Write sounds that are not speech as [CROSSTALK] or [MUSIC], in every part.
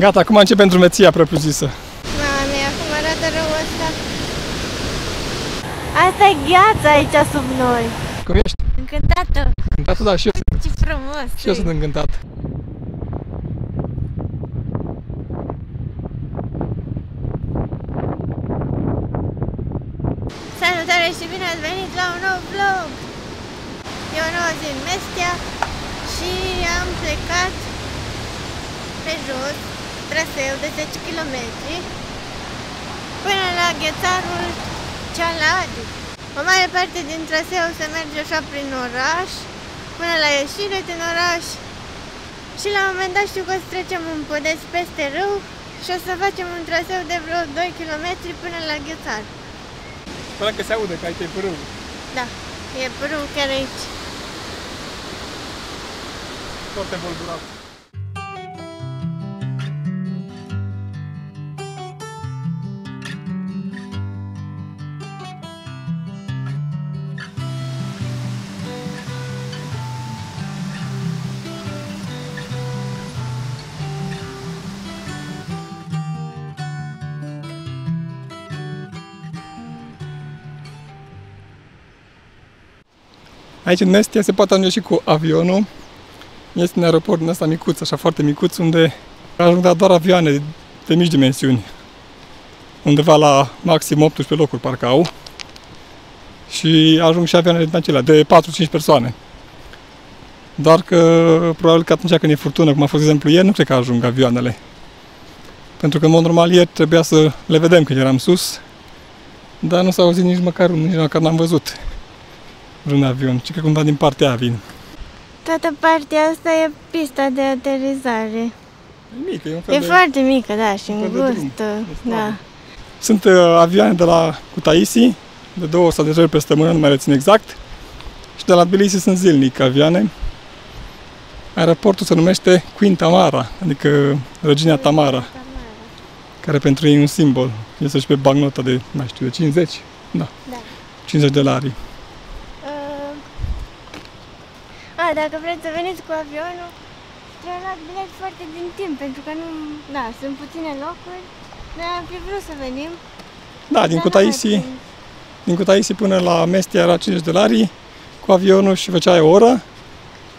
Gata, acum începem drumeția propriu-zisă. Mami, acum arată rău ăsta. Asta e gheața aici sub noi. Cum ești? Încântată. Încântată? Da, și eu, sunt- Ce frumos. și eu sunt încântat. Salutare și bine ați venit la un nou vlog! E o nouă zi în Mestia și am plecat pe jos, traseu de 10 km până la ghețarul Cealadi. O mare parte din traseu se merge așa prin oraș, până la ieșire din oraș și la un moment dat știu că o să trecem un podeț peste râu și o să facem un traseu de vreo 2 km până la ghețar. Până că se aude că ai te pârâu. Da, e părul chiar aici. Foarte învolburat. Aici în Mestia se poate ajunge și cu avionul. Este un aeroport din ăsta micuț, așa foarte micuț, unde ajung da doar avioane de mici dimensiuni. Undeva la maxim 18 locuri parcă au. Și ajung și avioane din acelea, de 4-5 persoane. Doar că probabil că atunci când e furtună, cum a fost exemplu ieri, nu cred că ajung avioanele. Pentru că în mod normal ieri trebuia să le vedem când eram sus, dar nu s-a auzit nici măcar unul, nici măcar n-am văzut vreun avion, ci că cumva din partea aia vin. Toată partea asta e pista de aterizare. E mică, e un fel E de... foarte mică, da, și un fel de drum. îngustă. E Da. slabă. Sunt uh, avioane de la Kutaisi, de două sau de trei ori pe săptămână, nu mai rețin exact. Și de la Tbilisi sunt zilnic avioane. Aeroportul se numește Queen Tamara, adică Regina Tamara, care pentru ei e un simbol. Este și pe bancnota de, mai știu, de 50. Da, Da. 50 de lari. Uh, A, dacă vreți să veniți cu avionul, trebuie luat bilet foarte din timp, pentru că nu, da, sunt puține locuri. Noi am fi vrut să venim. Da, din dar Kutaisi, n-am mai prins. din Kutaisi până la Mestia era 50 de lari, cu avionul și făceai o oră.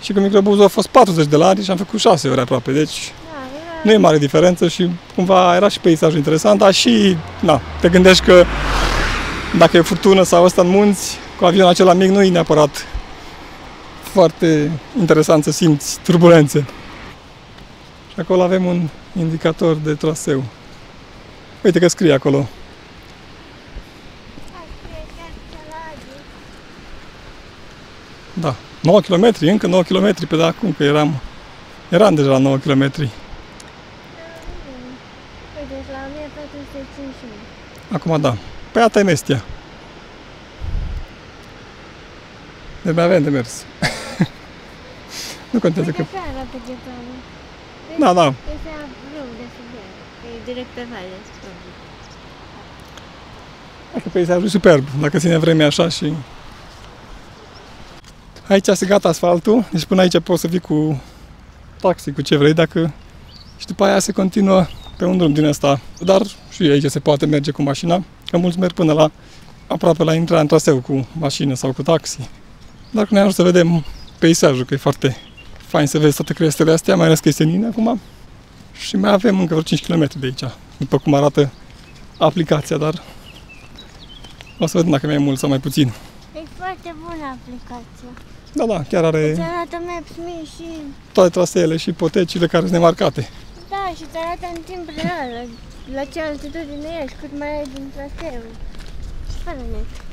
Și cu microbuzul a fost 40 de lari și am făcut 6 ore aproape, deci Da, era... nu e mare diferență și cumva era și peisajul interesant, dar și, na, te gândești că dacă e furtună sau ăsta în munți, cu avionul acela mic nu e neapărat foarte interesant să simți turbulențe. Și acolo avem un indicator de traseu. Uite că scrie acolo. Da, scrie chiar Cealadi. Da, 9 km, încă 9 km pe de acum, că eram, eram deja la 9 km. Uite, la 1451. Acum da. Pe asta e Mestia. De mai avem de mers. Nu contează Uite că... așa arată ghetarul. Da, da. Este râu de sub el, că e direct pe vale. Dacă peisajul e superb, dacă ține vremea așa și... Aici se gata asfaltul, deci până aici poți să vii cu taxi, cu ce vrei, dacă... Și după aia se continuă pe un drum din ăsta. Dar și aici se poate merge cu mașina, că mulți merg până la aproape la intrarea în traseu cu mașină sau cu taxi. Dar când ne ajung să vedem peisajul, că e foarte fain să vezi toate crestele astea, mai ales că este nin acum. Și mai avem încă vreo 5 km de aici, după cum arată aplicația, dar o să vedem dacă mai e mult sau mai puțin. E foarte bună aplicația. Da, da, chiar are Îți arată Maps.me și toate traseele și ipotecile care sunt nemarcate. Da, și îți arată în timp real la, la ce altitudine ești, cât mai ai din traseu. Și fără net.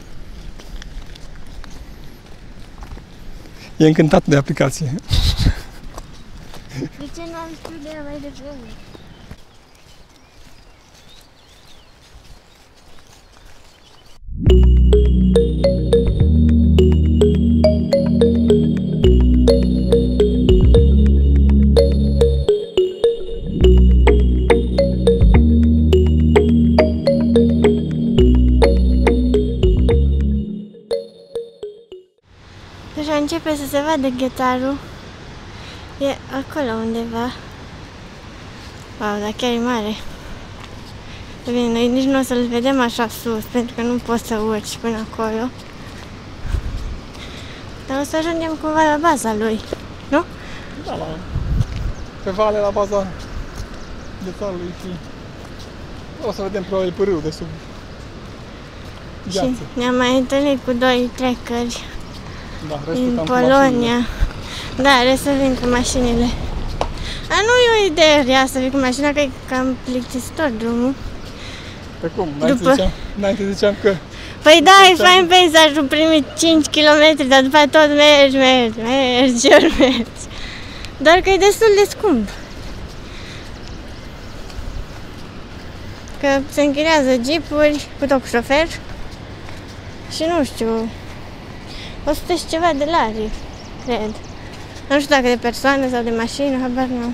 E încântat de aplicație. De ce nu am știut de ea mai devreme? Deja începe să se vadă ghetarul. E acolo undeva. Wow, dar chiar e mare. Bine, noi nici nu o să-l vedem așa sus, pentru că nu poți să urci până acolo. Dar o să ajungem cumva la baza lui. Da, la, pe vale, la baza detalului și o să vedem probabil pârâul de sub Și viață. ne-am mai întâlnit cu doi trecări Da, restul din cam cu Polonia. mașinile. Da, restul vin cu mașinile. A, nu e o idee rea să vii cu mașina, că e cam plictisitor drumul. Pe cum? Înainte, După- ziceam, înainte ziceam că Păi da, e fain peisajul primit 5 km, dar după aia tot mergi, mergi, mergi, [LAUGHS] ori mergi. Doar că e destul de scump. Că se închiriază jeepuri cu tot cu șofer și nu știu, 100 și ceva de lari, cred. Nu știu dacă de persoană sau de mașină, habar nu.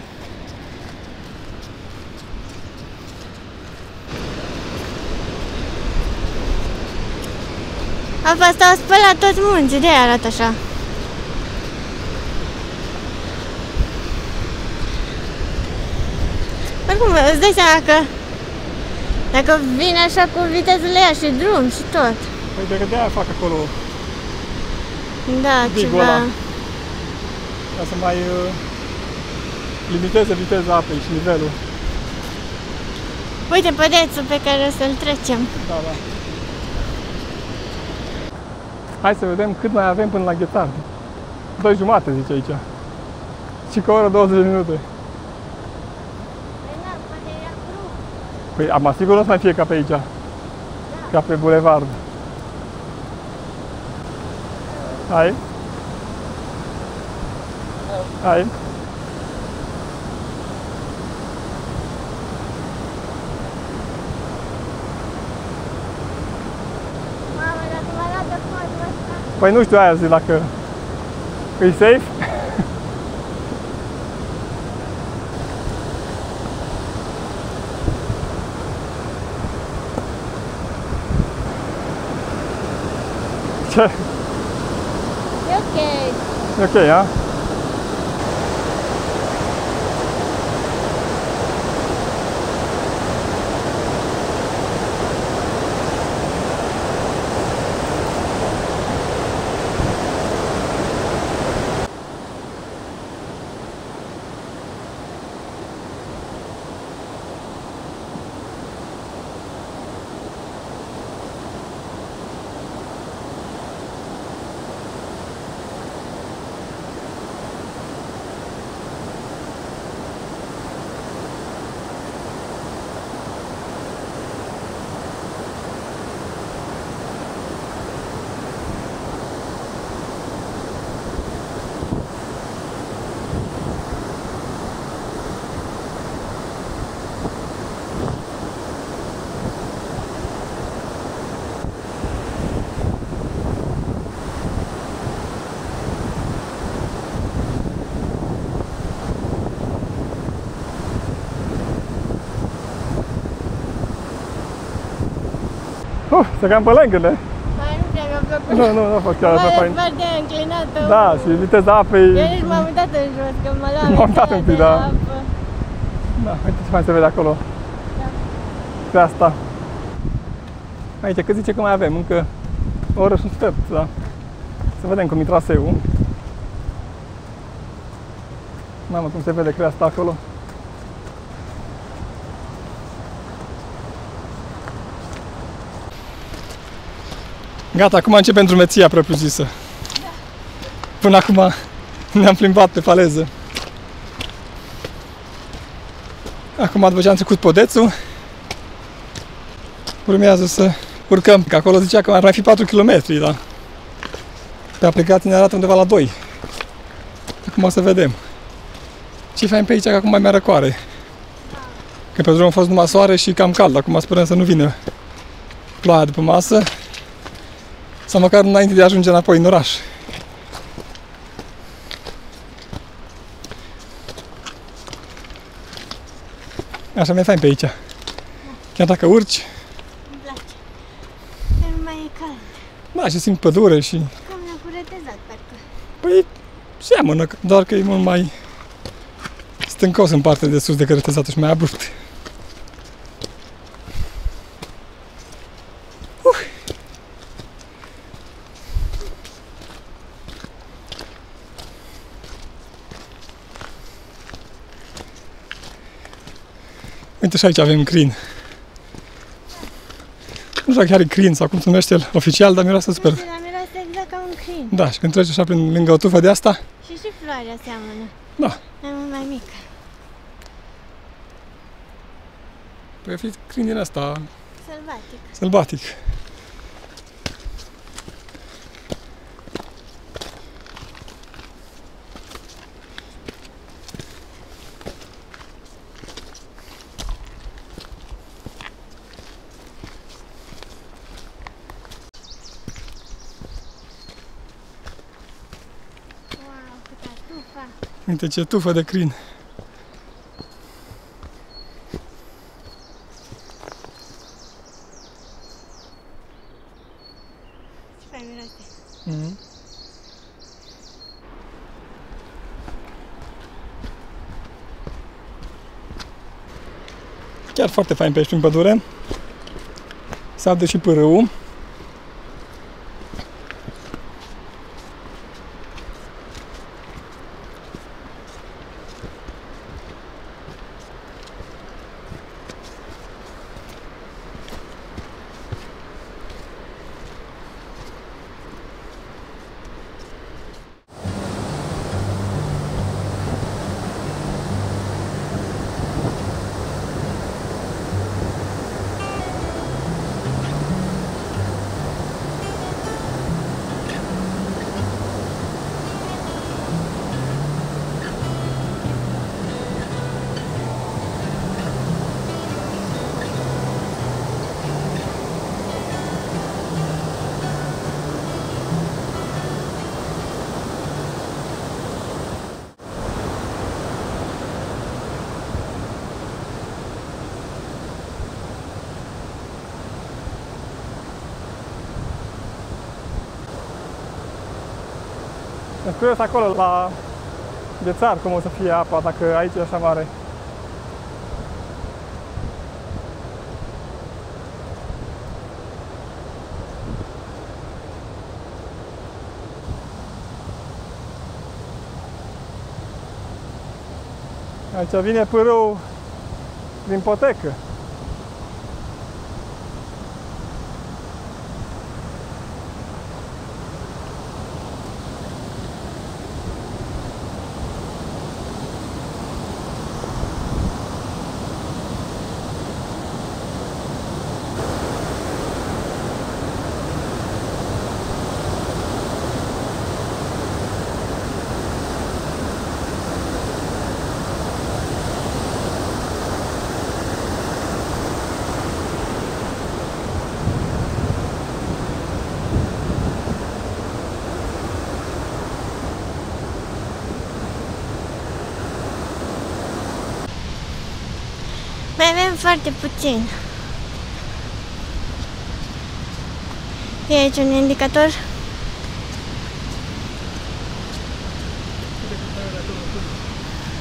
A fost, au spălat toți munții, de arată așa. Oricum, îți dai seama că dacă vine așa cu vitezele ea și drum și tot. Păi de de-aia fac acolo Da, Digul ceva. ăla. ca să mai uh, limiteze viteza apei și nivelul. Uite pădețul pe care o să-l trecem. Da, da. Hai să vedem cât mai avem până la Ghețar. Doi jumate, zice aici. Și că o oră 20 de minute. Păi am asigur o să mai fie ca pe aici. Ca pe bulevard. Hai. Hai. Mamă, dacă mă arată fondul ăsta. Păi nu știu aia zi dacă e safe. [LAUGHS] Ce? E ok. E ok, a? Uh, se cam pe lângăle. Mai nu prea mi-a plăcut. Nu, nu, nu a fost chiar așa Mai e fain. foarte înclinată. Da, și viteza apei... Eu nici m-am uitat în jos, că mă lua M-am uitat un pic, de da. apă. Da, uite ce mai se vede acolo. Da. Pe asta. Aici, cât zice că mai avem? Încă o oră și un sfert, da. Să vedem cum e traseul. Mamă, cum se vede creasta acolo. Gata, acum începem drumeția propriu-zisă. Până acum ne-am plimbat pe faleză. Acum, după ce am trecut podețul, urmează să urcăm. Că acolo zicea că ar mai fi 4 km, dar pe aplicație ne arată undeva la 2. Acum o să vedem. Ce fain pe aici, că acum mai mai răcoare. Că pe drum a fost numai soare și cam cald. Acum sperăm să nu vină ploaia după masă. Sau măcar înainte de a ajunge înapoi în oraș. Așa mi-e fain pe aici. Chiar dacă urci, Îmi place. Că nu mai e cald. da, și simt pădure și... Cam necuretezat, parcă. Păi, seamănă, doar că e mult mai stâncos în partea de sus de cărătezată și mai abrupt. Uite și aici avem crin. Nu știu dacă chiar e crin sau cum se numește el oficial, dar miroase super. Nu știu, dar miroase exact ca un crin. Da, și când treci așa prin lângă o tufă de asta, Și și floarea seamănă. da, Mai mult mai mică. păi fi crin din asta Sălbatic. sălbatic. Uite ce tufă de crin. Ce fain miroase. Mhm. Chiar foarte fain pești în pădure. Se aude și pârâul. Sunt curios acolo la ghețar cum o să fie apa, dacă aici e așa mare. Aici vine pârâul din potecă. Mai avem foarte puțin. E aici un indicator?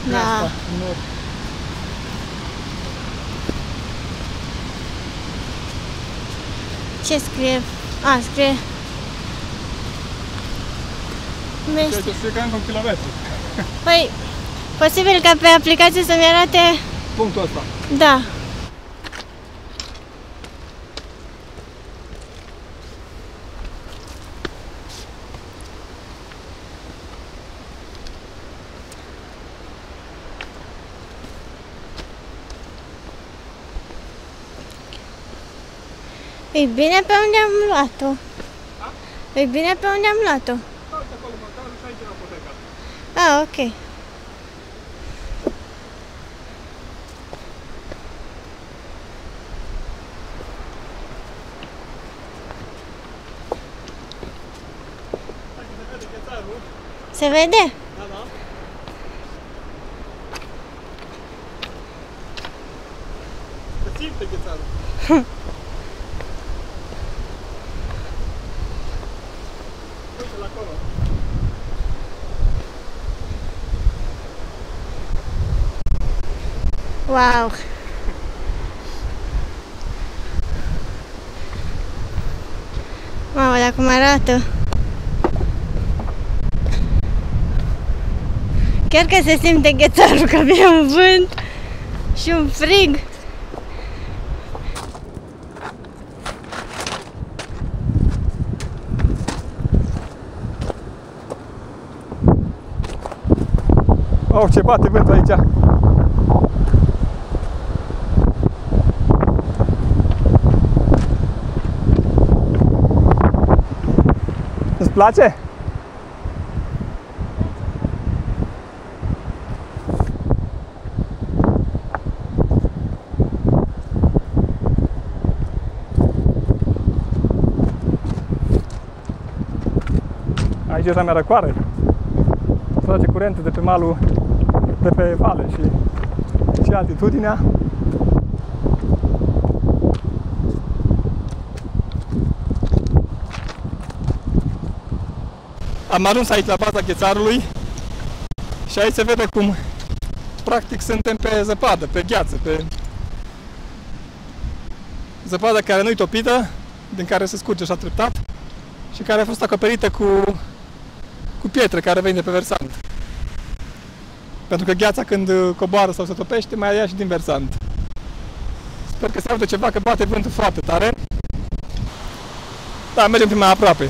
Da. Ce scrie? A, scrie... Mește. Deci să cam un kilometru. Păi, posibil ca pe aplicație să-mi arate... Punctul ăsta. Da. E bine pe unde am luat-o. E bine pe unde am luat-o. Uite acolo, măcar și aici la poteca. Ah, ok. Se vede? Da, da. Se simte ghețarul. Uite-l acolo. Wow! Mamă, dar cum arată! Chiar că se simte ghețarul, că vine un vânt și un frig. Oh, ce bate vântul aici! Place? Aici e mea răcoare. Trage curent de pe malul, de pe vale și, și altitudinea. Am ajuns aici la baza ghețarului și aici se vede cum practic suntem pe zăpadă, pe gheață, pe zăpadă care nu-i topită, din care se scurge așa treptat și care a fost acoperită cu, cu pietre care vin de pe versant. Pentru că gheața când coboară sau se topește, mai ia și din versant. Sper că se aude ceva, că bate vântul foarte tare. Da, mergem pe mai aproape.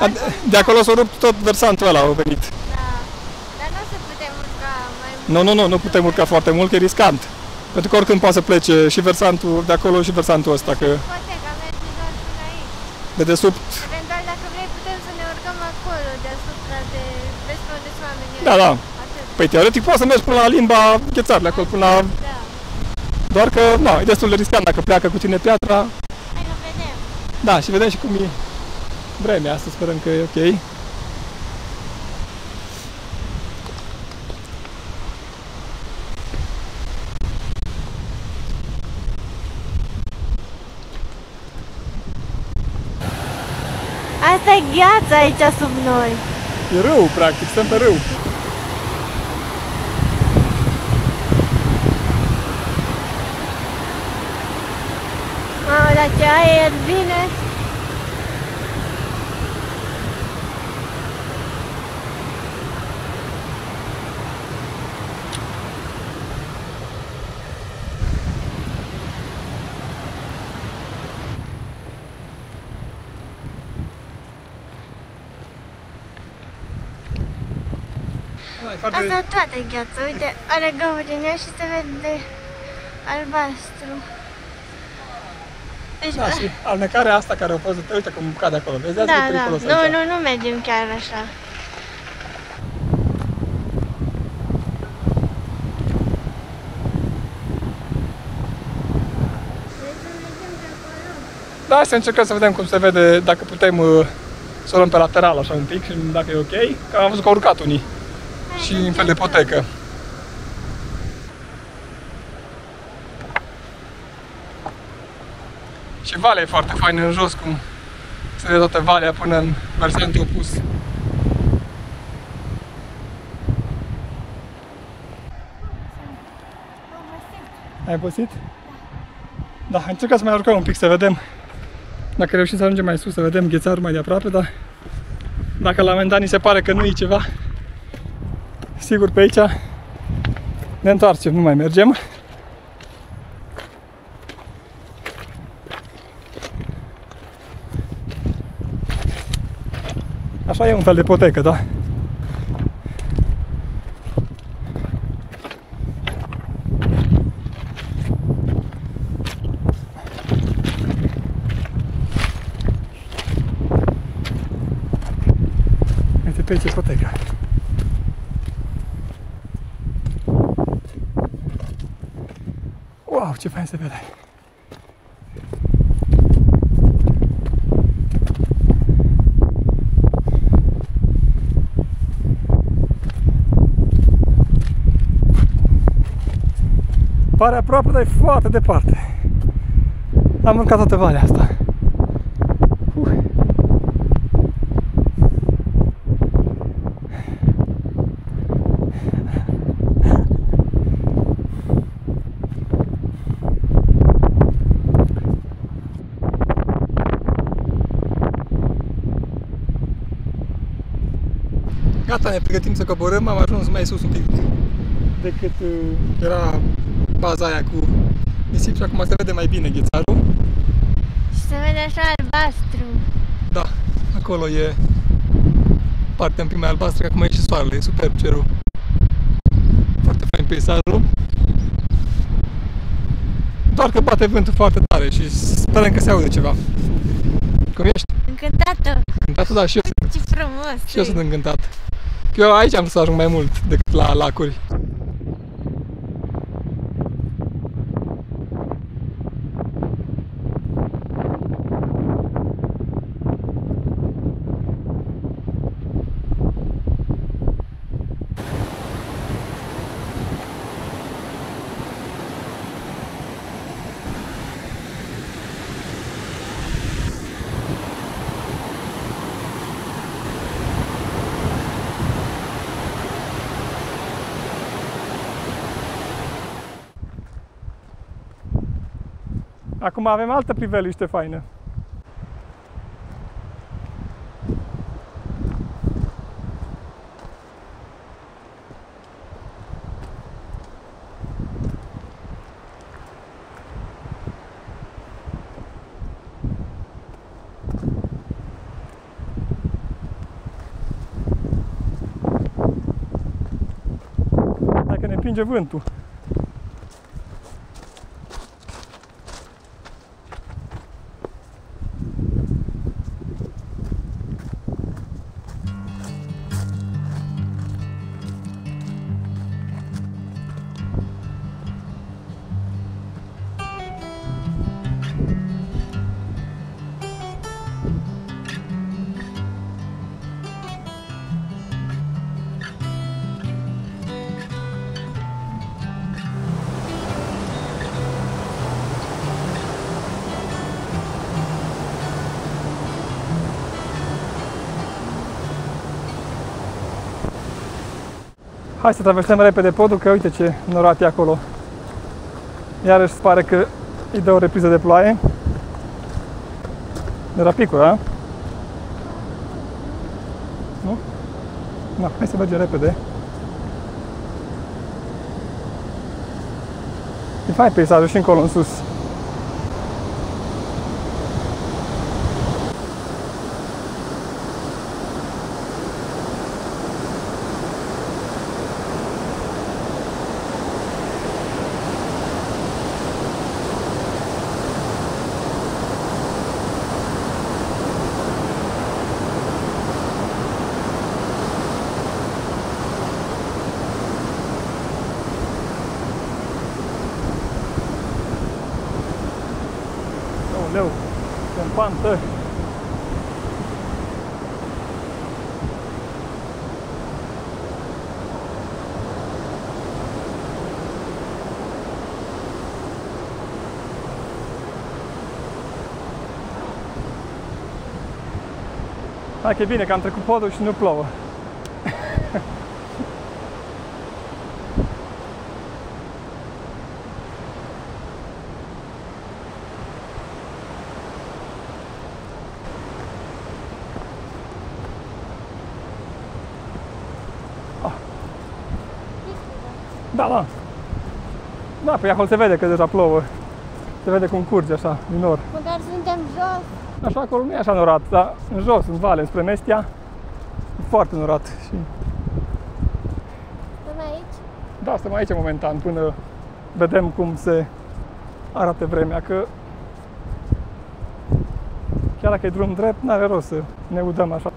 De, de acolo s-a rupt tot versantul ăla, au venit. Da. Dar nu se putem urca mai mult. Nu, nu, nu, nu putem urca foarte mult, că e riscant. Pentru că oricând poate să plece și versantul de acolo și versantul ăsta, că Poate că merge doar până aici. de desubt, Eventual, dacă vrei, putem să ne urcăm acolo, deasupra de... Vezi pe unde sunt oamenii Da, da. Atât. păi teoretic poți să mergi până la limba ghețarului, acolo până la... Da. Doar că, nu, e destul de riscant dacă pleacă cu tine piatra. Hai că vedem. Da, și vedem și cum e vremea asta, sperăm că e ok. Asta e gheață aici sub noi. E râu, practic, stăm pe râu. Mamă, dar ce aer vine. Da, e foarte... Asta toată gheață, uite, are gauri în ea și se vede albastru. Deci, Da, și alnecarea asta care a fost, uite cum cade acolo, vezi? Asta e da, da. periculos Nu, aici. nu, nu mergem chiar așa. Da, să încercăm să vedem cum se vede, dacă putem uh, să o luăm pe lateral așa un pic și dacă e ok. Că am văzut că au urcat unii și în fel de potecă. Și valea e foarte faină în jos, cum se vede toată valea până în versantul opus. Ai obosit? Da, încercăm să mai urcăm un pic să vedem dacă reușim să ajungem mai sus, să vedem ghețarul mai de aproape, dar dacă la un moment dat ni se pare că nu e ceva, sigur pe aici ne întoarcem, nu mai mergem. Așa e un fel de potecă, da? Uite pe aici e poteca. Wow, ce fain se vede! Pare aproape, dar e foarte departe. Am mâncat toată valea asta. Uh. Gata, ne pregătim să coborâm, am ajuns mai sus un pic decât uh, era baza aia cu nisip și acum se vede mai bine ghețarul. Și se vede așa albastru. Da, acolo e partea în prima albastră, că acum e și soarele, e superb cerul. Foarte fain peisajul. Doar că bate vântul foarte tare și sperăm că se aude ceva. Cum ești? Încântată. Încântată? Da, și eu, Ce frumos. și eu sunt încântat. Că eu aici am să ajung mai mult decât la lacuri. Acum avem altă priveliște faină. Dacă ne împinge vântul. Hai să traversăm repede podul, că uite ce norat e acolo. Iarăși se pare că îi dă o repriză de ploaie. Era picul, da? Nu? Na, hai să mergem repede. E fain peisajul și încolo în sus. Aoleu, ce pantă! Hai că e bine că am trecut podul și nu plouă. Da, da. Da, păi acolo se vede că deja plouă. Se vede cum curge așa, din nor. Măcar suntem jos. Așa acolo nu e așa norat, dar în jos, în vale, spre Mestia, e foarte norat. Și Stăm aici? da, stăm aici momentan până vedem cum se arată vremea, că chiar dacă e drum drept, n-are rost să ne udăm așa.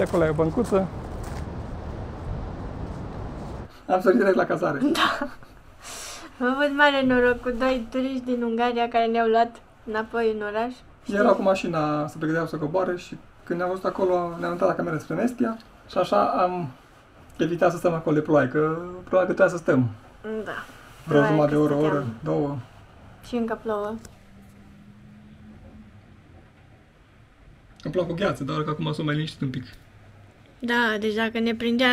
Uite acolo e o băncuță. Am sărit direct la cazare. [LAUGHS] Am avut mare noroc cu doi turiști din Ungaria care ne-au luat înapoi în oraș. Erau cu mașina, se pregăteau să coboare și când ne-am văzut acolo, ne-am uitat la camera spre Mestia și așa am evitat să stăm acolo de ploaie, că probabil că trebuia să stăm Da. vreo Probabil jumătate de că oră, o oră, stăteam. două. Și încă plouă. Îmi plac cu gheață, dar că acum sunt mai liniștit un pic. Da, deci dacă ne prindea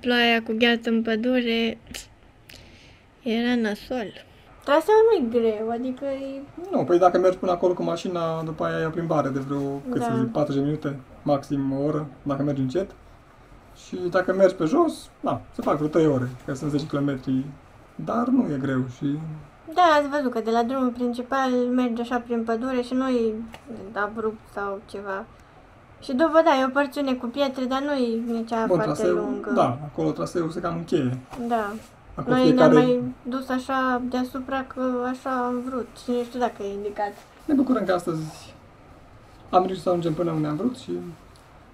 ploaia cu gheață în pădure, era nasol. Traseul nu e greu, adică e... Nu, păi dacă mergi până acolo cu mașina, după aia ai o plimbare de vreo, cât Da. să zic, 40 minute, maxim o oră, dacă mergi încet. Și dacă mergi pe jos, da, se fac vreo 3 ore, că sunt 10 km, dar nu e greu și Da, ați văzut că de la drumul principal merge așa prin pădure și nu e abrupt sau ceva. Și după, da, e o porțiune cu pietre, dar nu e nici aia bun, foarte traseu, lungă. da, acolo traseul se cam încheie. Da. Acolo Noi ne-am fiecare, mai dus așa deasupra că așa am vrut și nu știu dacă e indicat. ne bucurăm că astăzi am reușit să ajungem până unde am vrut și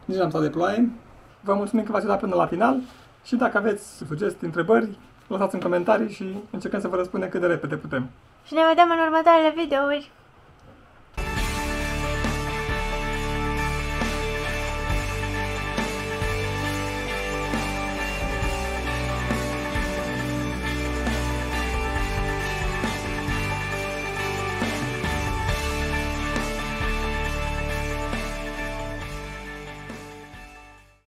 nici n-am stat de ploaie. Vă mulțumim că v-ați uitat până la final și dacă aveți sugestii, întrebări, lăsați în comentarii și încercăm să vă răspundem cât de repede putem. Și ne vedem în următoarele videouri.